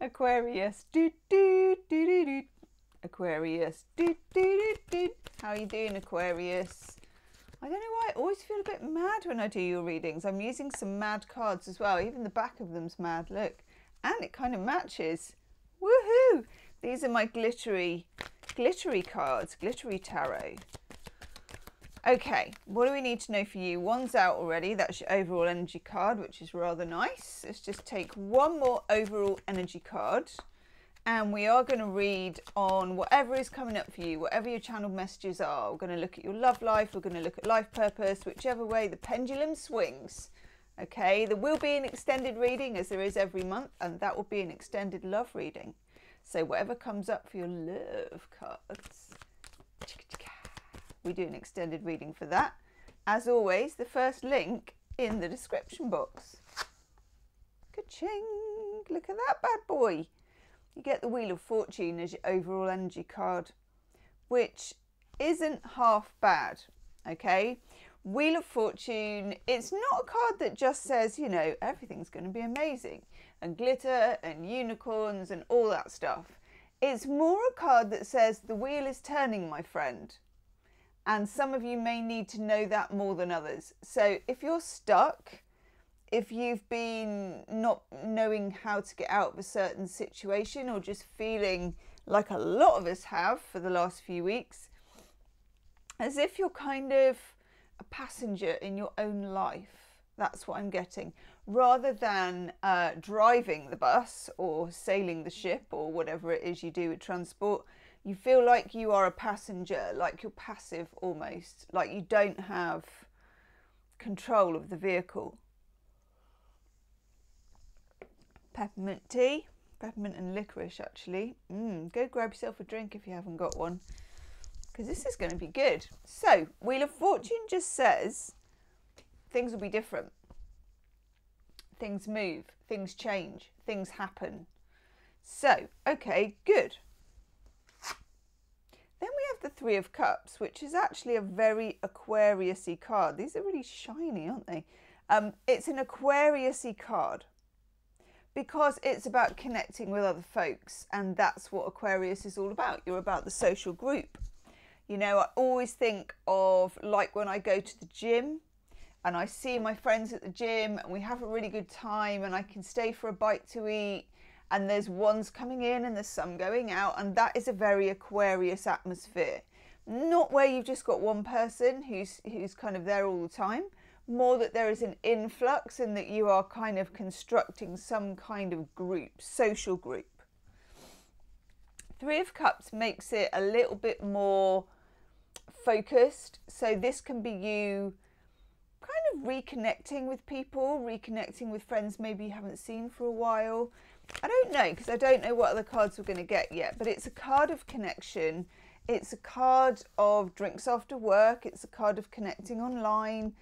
Aquarius. Do, do, do, do, do. Aquarius. Do, do, do, do. How are you doing, Aquarius? I don't know why I always feel a bit mad when I do your readings. I'm using some mad cards as well. Even the back of them's mad. Look. And it kind of matches. Woohoo! These are my glittery, glittery cards, glittery tarot. Okay, what do we need to know for you? One's out already. That's your overall energy card, which is rather nice. Let's just take one more overall energy card. And we are going to read on whatever is coming up for you, whatever your channel messages are. We're going to look at your love life. We're going to look at life purpose, whichever way the pendulum swings. Okay, there will be an extended reading as there is every month, and that will be an extended love reading. So whatever comes up for your love cards, we do an extended reading for that. As always, the first link in the description box. Ka-ching! Look at that bad boy. You get the Wheel of Fortune as your overall energy card, which isn't half bad, okay? Wheel of Fortune, it's not a card that just says, you know, everything's going to be amazing and glitter and unicorns and all that stuff. It's more a card that says the wheel is turning, my friend. And some of you may need to know that more than others. So if you're stuck, if you've been not knowing how to get out of a certain situation or just feeling like a lot of us have for the last few weeks, as if you're kind of a passenger in your own life. That's what I'm getting. Rather than uh, driving the bus or sailing the ship or whatever it is you do with transport, you feel like you are a passenger, like you're passive almost, like you don't have control of the vehicle. Peppermint tea, peppermint and licorice actually. Mm, go grab yourself a drink if you haven't got one because this is going to be good. So, Wheel of Fortune just says things will be different. Things move, things change, things happen. So, okay, good. Then we have the Three of Cups, which is actually a very Aquariusy card. These are really shiny, aren't they? Um, it's an Aquariusy card because it's about connecting with other folks, and that's what Aquarius is all about. You're about the social group. You know, I always think of like when I go to the gym and I see my friends at the gym and we have a really good time and I can stay for a bite to eat and there's ones coming in and there's some going out and that is a very Aquarius atmosphere. Not where you've just got one person who's who's kind of there all the time, more that there is an influx and that you are kind of constructing some kind of group, social group. Three of Cups makes it a little bit more focused. So this can be you kind of reconnecting with people, reconnecting with friends maybe you haven't seen for a while. I don't know because I don't know what other cards we're going to get yet, but it's a card of connection. It's a card of drinks after work. It's a card of connecting online.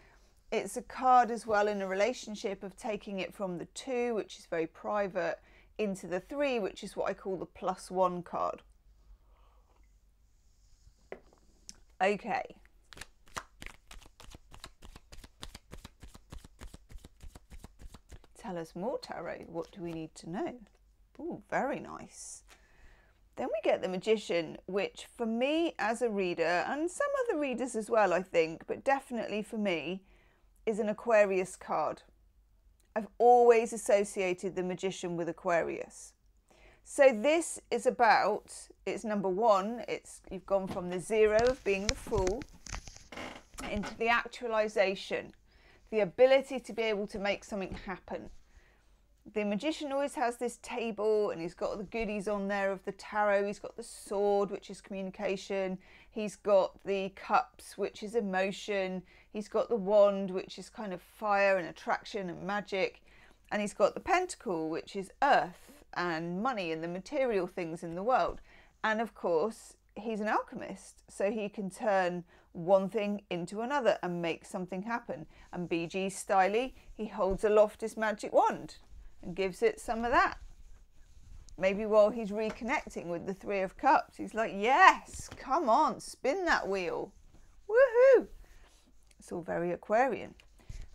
It's a card as well in a relationship of taking it from the two, which is very private, into the three, which is what I call the plus one card. Okay. Tell us more, Tarot. What do we need to know? Oh, very nice. Then we get the Magician, which for me as a reader, and some other readers as well, I think, but definitely for me, is an Aquarius card. I've always associated the Magician with Aquarius. So this is about, it's number one, it's you've gone from the zero of being the fool into the actualization, the ability to be able to make something happen. The magician always has this table and he's got the goodies on there of the tarot. He's got the sword, which is communication. He's got the cups, which is emotion. He's got the wand, which is kind of fire and attraction and magic. And he's got the pentacle, which is earth and money and the material things in the world. And of course, he's an alchemist, so he can turn one thing into another and make something happen. And BG Styley, he holds aloft his magic wand and gives it some of that. Maybe while he's reconnecting with the Three of Cups, he's like, Yes, come on, spin that wheel. Woohoo! It's all very Aquarian.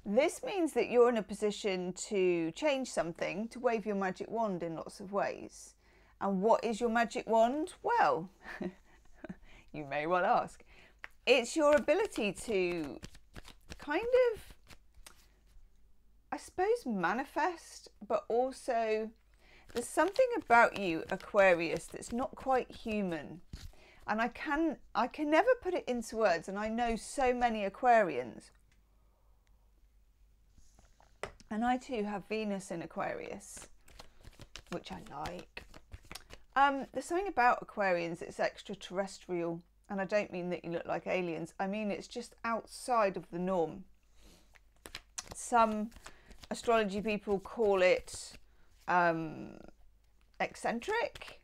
This means that you're in a position to change something, to wave your magic wand in lots of ways. And what is your magic wand? Well, you may well ask. It's your ability to kind of, I suppose, manifest, but also there's something about you, Aquarius, that's not quite human. And I can I can never put it into words, and I know so many Aquarians and I too have Venus in Aquarius, which I like. Um, there's something about Aquarians that's extraterrestrial, and I don't mean that you look like aliens. I mean it's just outside of the norm. Some astrology people call it um, eccentric.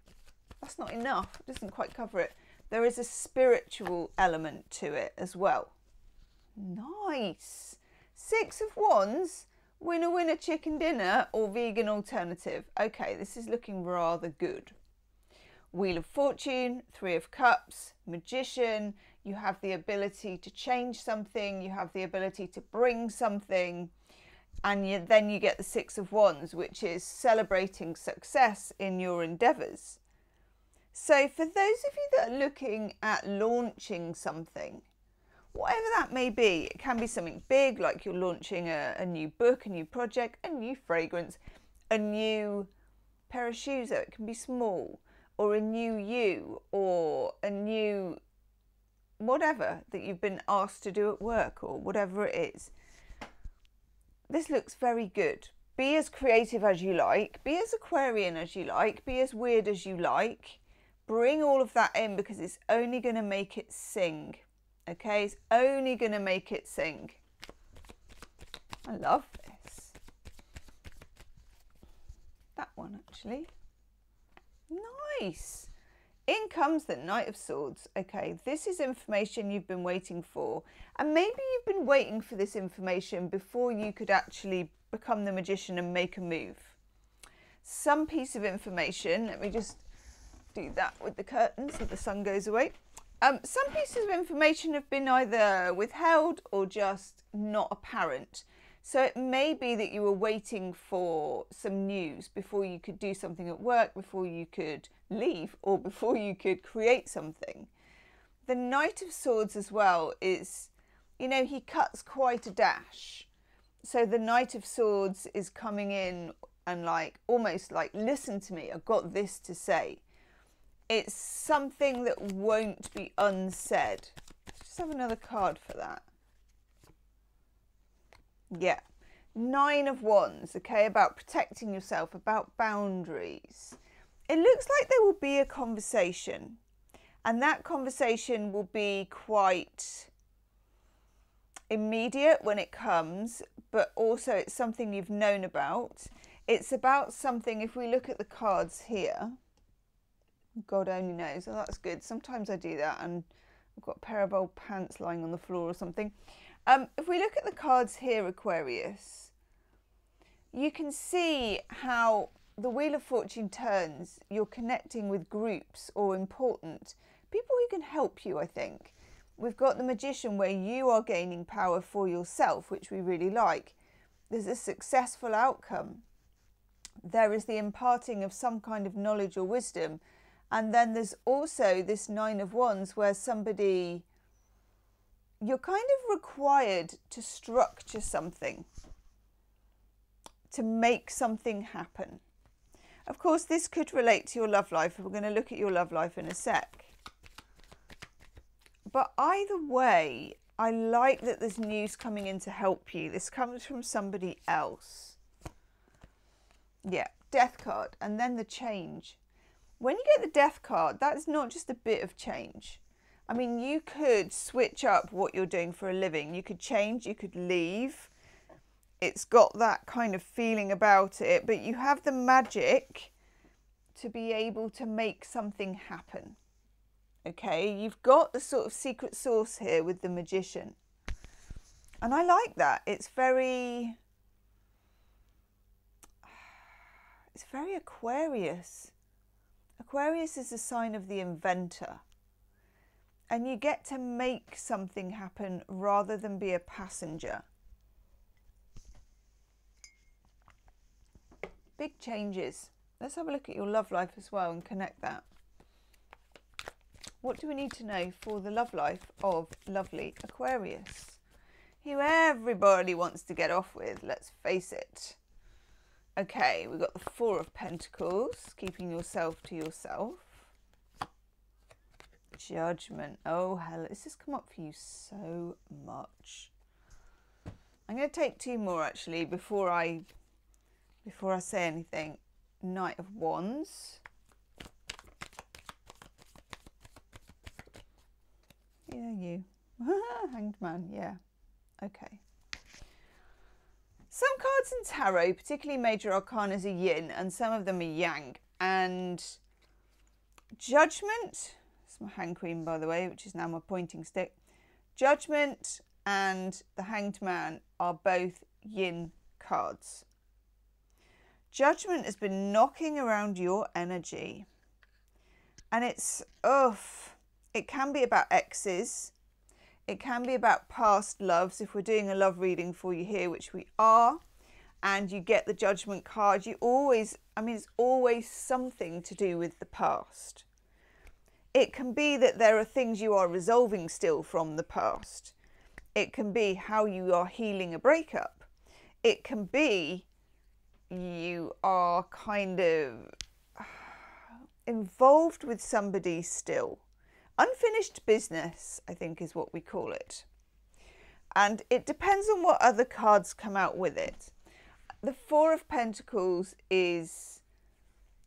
That's not enough. It doesn't quite cover it. There is a spiritual element to it as well. Nice. Six of Wands Winner, winner, chicken dinner or vegan alternative? Okay, this is looking rather good. Wheel of Fortune, Three of Cups, Magician. You have the ability to change something, you have the ability to bring something, and you, then you get the Six of Wands, which is celebrating success in your endeavours. So, for those of you that are looking at launching something, whatever that may be. It can be something big, like you're launching a, a new book, a new project, a new fragrance, a new pair of shoes, or it can be small, or a new you, or a new whatever that you've been asked to do at work, or whatever it is. This looks very good. Be as creative as you like, be as Aquarian as you like, be as weird as you like. Bring all of that in because it's only going to make it sing. Okay, it's only going to make it sing. I love this. That one actually. Nice. In comes the Knight of Swords. Okay, this is information you've been waiting for. And maybe you've been waiting for this information before you could actually become the magician and make a move. Some piece of information, let me just do that with the curtain so the sun goes away. Um, some pieces of information have been either withheld or just not apparent. So it may be that you were waiting for some news before you could do something at work, before you could leave, or before you could create something. The Knight of Swords as well is, you know, he cuts quite a dash. So the Knight of Swords is coming in and like almost like, listen to me, I've got this to say it's something that won't be unsaid. Let's just have another card for that. Yeah. Nine of Wands, okay, about protecting yourself, about boundaries. It looks like there will be a conversation, and that conversation will be quite immediate when it comes, but also it's something you've known about. It's about something, if we look at the cards here, God only knows. Oh, that's good. Sometimes I do that and I've got a pair of old pants lying on the floor or something. Um, if we look at the cards here, Aquarius, you can see how the Wheel of Fortune turns. You're connecting with groups or important people who can help you, I think. We've got the Magician where you are gaining power for yourself, which we really like. There's a successful outcome. There is the imparting of some kind of knowledge or wisdom and then there's also this Nine of Wands where somebody, you're kind of required to structure something, to make something happen. Of course, this could relate to your love life. We're going to look at your love life in a sec. But either way, I like that there's news coming in to help you. This comes from somebody else. Yeah, death card. And then the change. When you get the death card, that's not just a bit of change. I mean, you could switch up what you're doing for a living. You could change, you could leave. It's got that kind of feeling about it, but you have the magic to be able to make something happen. Okay, you've got the sort of secret sauce here with the magician. And I like that. It's very it's very Aquarius. Aquarius is a sign of the inventor. And you get to make something happen rather than be a passenger. Big changes. Let's have a look at your love life as well and connect that. What do we need to know for the love life of lovely Aquarius? Who everybody wants to get off with, let's face it. Okay, we've got the Four of Pentacles, keeping yourself to yourself. Judgment. Oh, hell, this has come up for you so much. I'm going to take two more actually before I before I say anything. Knight of Wands. Yeah, you. Hanged man, yeah. Okay. Some cards in tarot, particularly major arcanas, are yin and some of them are yang. And judgment, it's my hand cream by the way, which is now my pointing stick. Judgment and the hanged man are both yin cards. Judgment has been knocking around your energy. And it's, oof, it can be about exes. It can be about past loves. If we're doing a love reading for you here, which we are, and you get the judgment card, you always, I mean, it's always something to do with the past. It can be that there are things you are resolving still from the past. It can be how you are healing a breakup. It can be you are kind of involved with somebody still. Unfinished business, I think, is what we call it. And it depends on what other cards come out with it. The Four of Pentacles is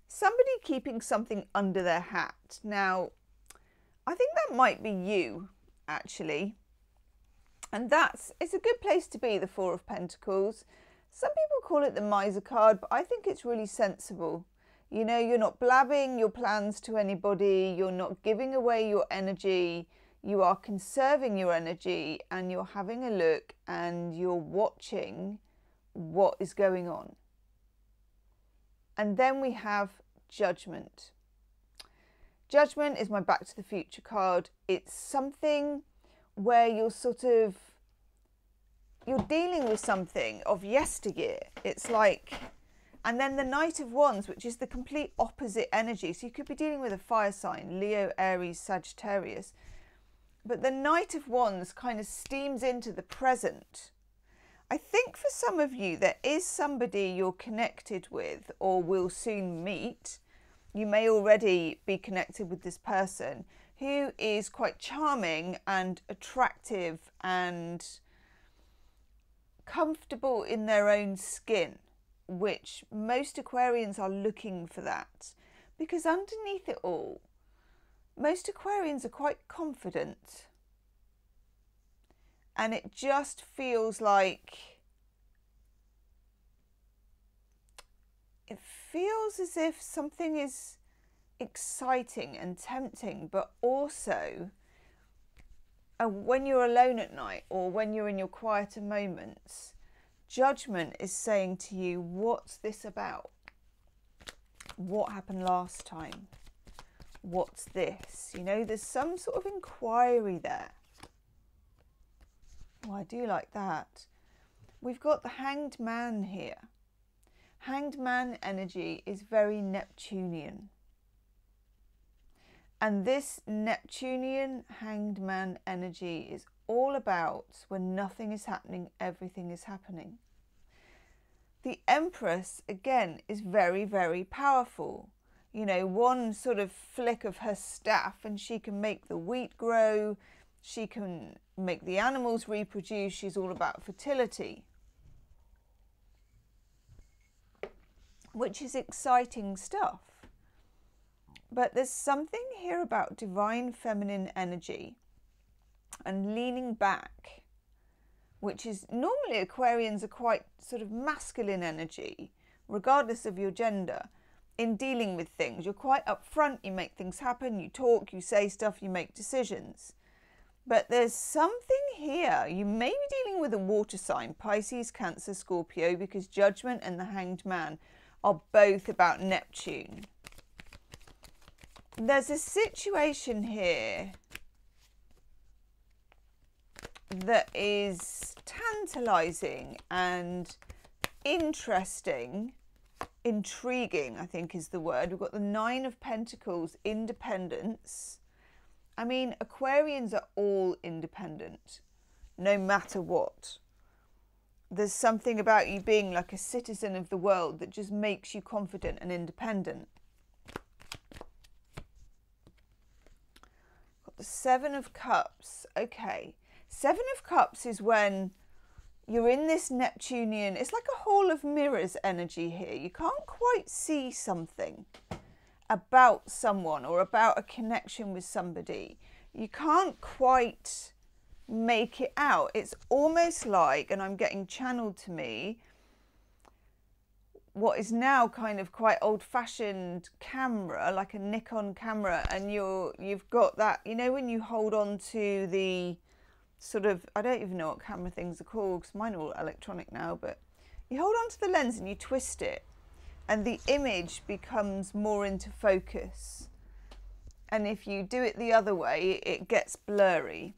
somebody keeping something under their hat. Now, I think that might be you, actually. And that's, it's a good place to be, the Four of Pentacles. Some people call it the miser card, but I think it's really sensible. You know, you're not blabbing your plans to anybody, you're not giving away your energy, you are conserving your energy and you're having a look and you're watching what is going on. And then we have judgment. Judgment is my Back to the Future card. It's something where you're sort of you're dealing with something of yesteryear. It's like, and then the Knight of Wands, which is the complete opposite energy. So you could be dealing with a fire sign, Leo, Aries, Sagittarius. But the Knight of Wands kind of steams into the present. I think for some of you, there is somebody you're connected with or will soon meet. You may already be connected with this person who is quite charming and attractive and comfortable in their own skin, which most Aquarians are looking for that. Because underneath it all, most Aquarians are quite confident. And it just feels like it feels as if something is exciting and tempting, but also uh, when you're alone at night or when you're in your quieter moments, judgment is saying to you, What's this about? What happened last time? What's this? You know, there's some sort of inquiry there. Oh, I do like that. We've got the hanged man here. Hanged man energy is very Neptunian. And this Neptunian hanged man energy is all about when nothing is happening, everything is happening. The Empress, again, is very, very powerful. You know, one sort of flick of her staff and she can make the wheat grow, she can make the animals reproduce, she's all about fertility. Which is exciting stuff. But there's something here about divine feminine energy and leaning back, which is normally Aquarians are quite sort of masculine energy, regardless of your gender, in dealing with things. You're quite upfront, you make things happen, you talk, you say stuff, you make decisions. But there's something here. You may be dealing with a water sign, Pisces, Cancer, Scorpio, because Judgment and the Hanged Man are both about Neptune there's a situation here that is tantalizing and interesting intriguing, I think is the word. We've got the Nine of Pentacles, independence. I mean, Aquarians are all independent, no matter what. There's something about you being like a citizen of the world that just makes you confident and independent. Got the Seven of Cups. Okay. Seven of Cups is when you're in this Neptunian, it's like a hall of mirrors energy here. You can't quite see something about someone or about a connection with somebody. You can't quite make it out. It's almost like, and I'm getting channeled to me, what is now kind of quite old-fashioned camera, like a Nikon camera, and you're you've got that. You know when you hold on to the sort of, I don't even know what camera things are called because mine are all electronic now, but you hold on to the lens and you twist it and the image becomes more into focus. And if you do it the other way, it gets blurry.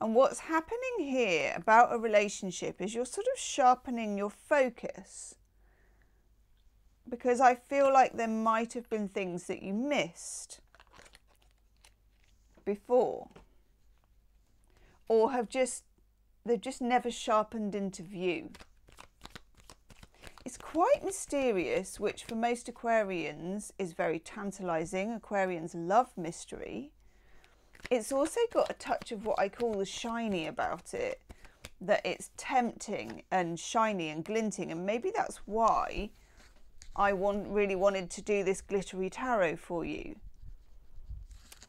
And what's happening here about a relationship is you're sort of sharpening your focus because I feel like there might have been things that you missed before or have just they've just never sharpened into view. It's quite mysterious, which for most Aquarians is very tantalizing. Aquarians love mystery. It's also got a touch of what I call the shiny about it, that it's tempting and shiny and glinting, and maybe that's why I want really wanted to do this glittery tarot for you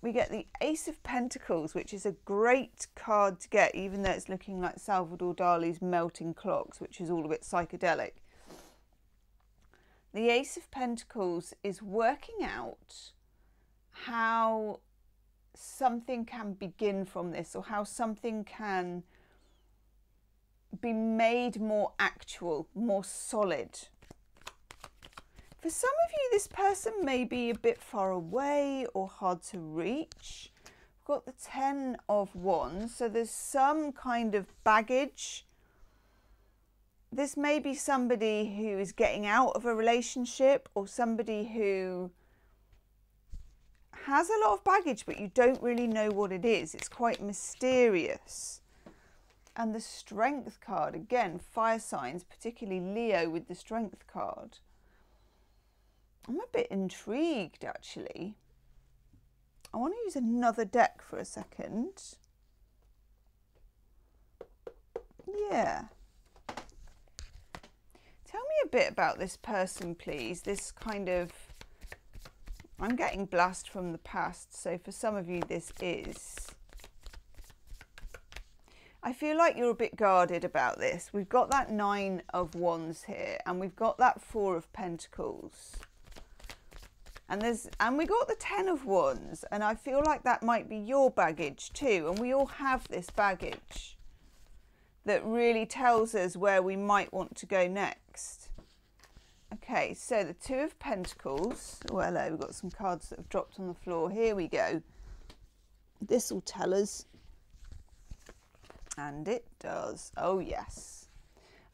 we get the Ace of Pentacles, which is a great card to get, even though it's looking like Salvador Dali's Melting Clocks, which is all a bit psychedelic. The Ace of Pentacles is working out how something can begin from this or how something can be made more actual, more solid. For some of you, this person may be a bit far away or hard to reach. We've got the Ten of Wands, so there's some kind of baggage. This may be somebody who is getting out of a relationship or somebody who has a lot of baggage, but you don't really know what it is. It's quite mysterious. And the Strength card, again, fire signs, particularly Leo with the Strength card. I'm a bit intrigued actually. I want to use another deck for a second. Yeah. Tell me a bit about this person, please. This kind of... I'm getting blast from the past, so for some of you this is... I feel like you're a bit guarded about this. We've got that Nine of Wands here, and we've got that Four of Pentacles and there's and we got the 10 of wands and i feel like that might be your baggage too. And we all have this baggage that really tells us where we might want to go next. Okay so the two of pentacles oh hello we've got some cards that have dropped on the floor. Here we go. This will tell us. And it does. Oh yes.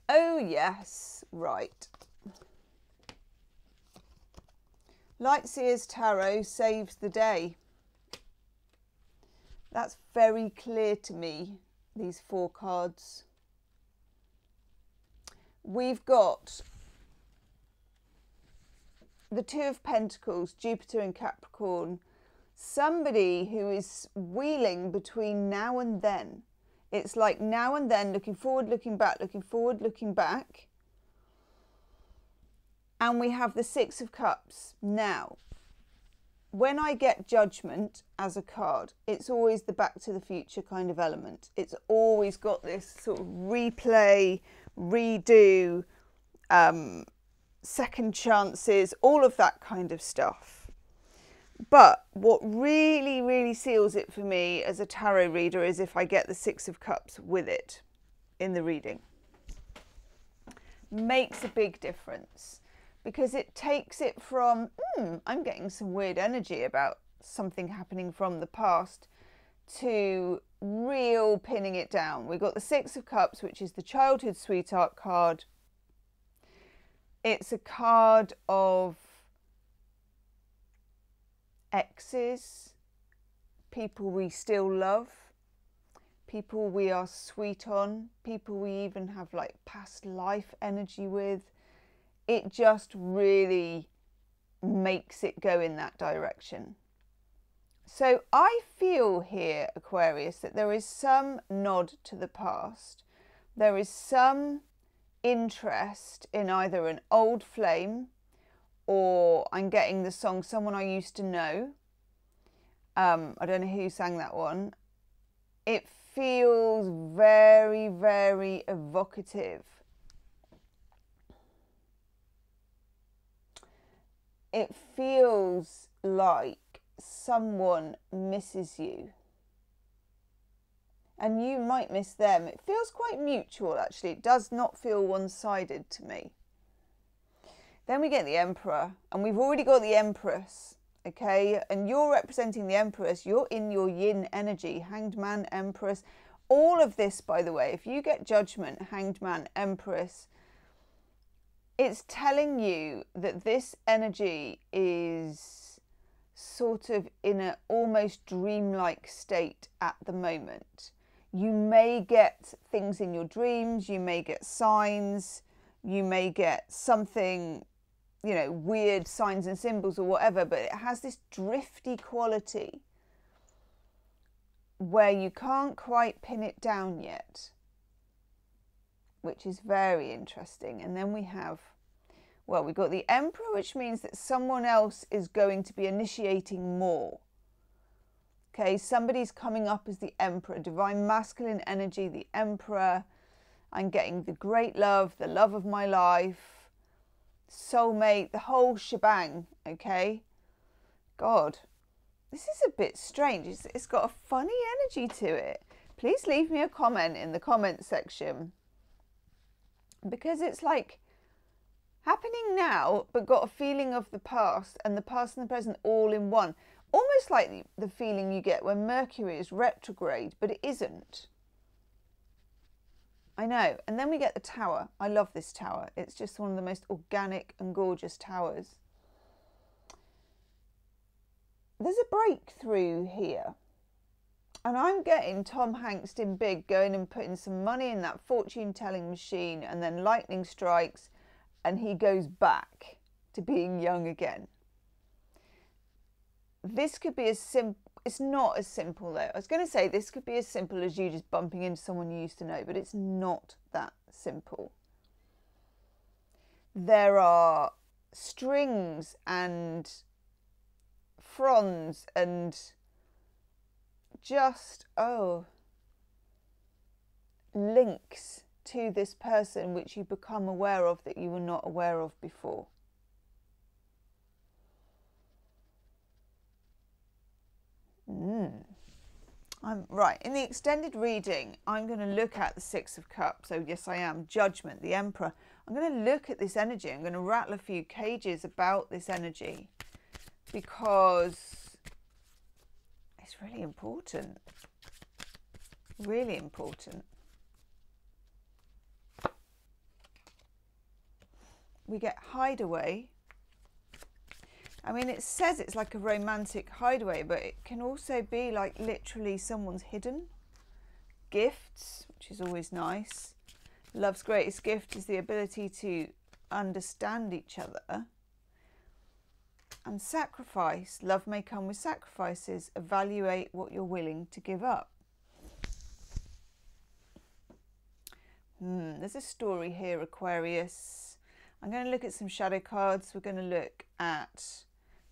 Oh yes. Right Lightseer's Tarot saves the day. That's very clear to me, these four cards. We've got the Two of Pentacles, Jupiter and Capricorn, somebody who is wheeling between now and then. It's like now and then, looking forward, looking back, looking forward, looking back. And we have the Six of Cups. Now, when I get judgment as a card, it's always the back to the future kind of element. It's always got this sort of replay, redo, um, second chances, all of that kind of stuff. But what really, really seals it for me as a tarot reader is if I get the Six of Cups with it in the reading. Makes a big difference because it takes it from, hmm, I'm getting some weird energy about something happening from the past to real pinning it down. We've got the Six of Cups, which is the childhood sweetheart card. It's a card of exes, people we still love, people we are sweet on, people we even have like past life energy with. It just really makes it go in that direction. So I feel here, Aquarius, that there is some nod to the past. There is some interest in either an old flame or I'm getting the song Someone I Used to Know. Um, I don't know who sang that one. It feels very, very evocative. It feels like someone misses you. And you might miss them. It feels quite mutual, actually. It does not feel one sided to me. Then we get the Emperor, and we've already got the Empress, okay? And you're representing the Empress, you're in your yin energy, Hanged Man, Empress. All of this, by the way, if you get Judgment, Hanged Man, Empress, it's telling you that this energy is sort of in an almost dreamlike state at the moment. You may get things in your dreams, you may get signs, you may get something you know, weird signs and symbols or whatever, but it has this drifty quality where you can't quite pin it down yet, which is very interesting. And then we have, well, we've got the Emperor, which means that someone else is going to be initiating more. Okay, somebody's coming up as the Emperor, divine masculine energy, the Emperor. I'm getting the great love, the love of my life soulmate, the whole shebang, okay? God, this is a bit strange. It's, it's got a funny energy to it. Please leave me a comment in the comment section because it's like happening now, but got a feeling of the past and the past and the present all in one. Almost like the, feeling you get when Mercury is retrograde, but it isn't. I know. And then we get the tower. I love this tower. It's just one of the most organic and gorgeous towers. There's a breakthrough here. And I'm getting Tom Hanks in big going and putting some money in that fortune telling machine, and then lightning strikes, and he goes back to being young again. This could be as simple it's not as simple though. I was going to say this could be as simple as you just bumping into someone you used to know, but it's not that simple. There are strings and fronds and just, oh, links to this person which you become aware of that you were not aware of before. Mm. I'm right. In the extended reading, I'm going to look at the Six of Cups. So yes, I am. Judgment, the Emperor. I'm going to look at this energy. I'm going to rattle a few cages about this energy because it's really important. Really important. We get hideaway I mean, it says it's like a romantic hideaway, but it can also be like literally someone's hidden. Gifts, which is always nice. Love's greatest gift is the ability to understand each other. And sacrifice. Love may come with sacrifices. Evaluate what you're willing to give up. Hmm, there's a story here, Aquarius. I'm going to look at some shadow cards. We're going to look at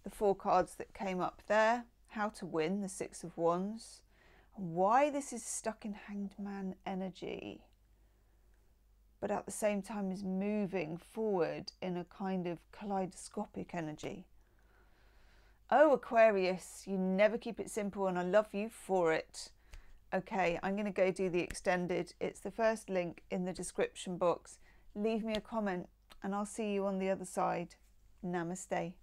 the four cards that came up there, how to win, the Six of Wands, why this is stuck in Hanged Man energy, but at the same time is moving forward in a kind of kaleidoscopic energy. Oh, Aquarius, you never keep it simple, and I love you for it. Okay, I'm going to go do the extended. It's the first link in the description box. Leave me a comment, and I'll see you on the other side. Namaste.